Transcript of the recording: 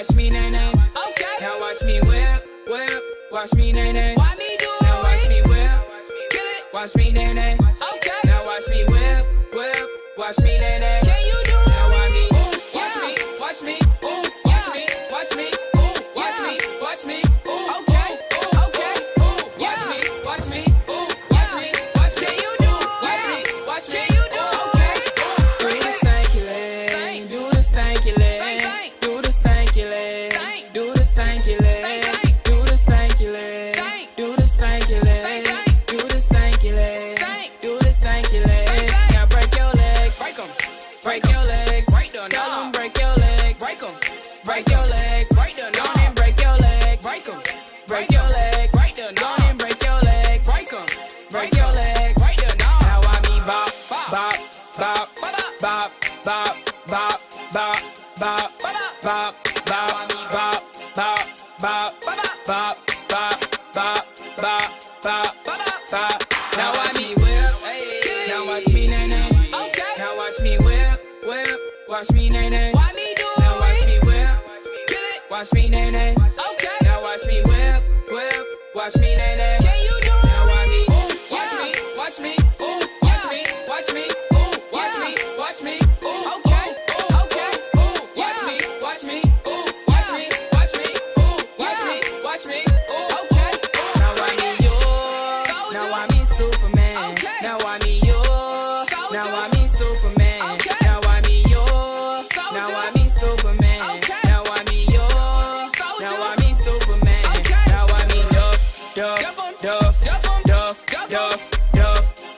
watch me nay nay. Okay. Now watch me whip, whip, watch me nay nay. Why me do now it? Now watch me whip, kill it, watch me nay nay. Okay. Now watch me whip, whip, watch me nay nay. Now watch me whip, now watch me nay nay. Now watch me whip, whip, watch me nay nay. Why me do it? Watch me whip, watch. Now watch me whip, whip, watch me nay nay.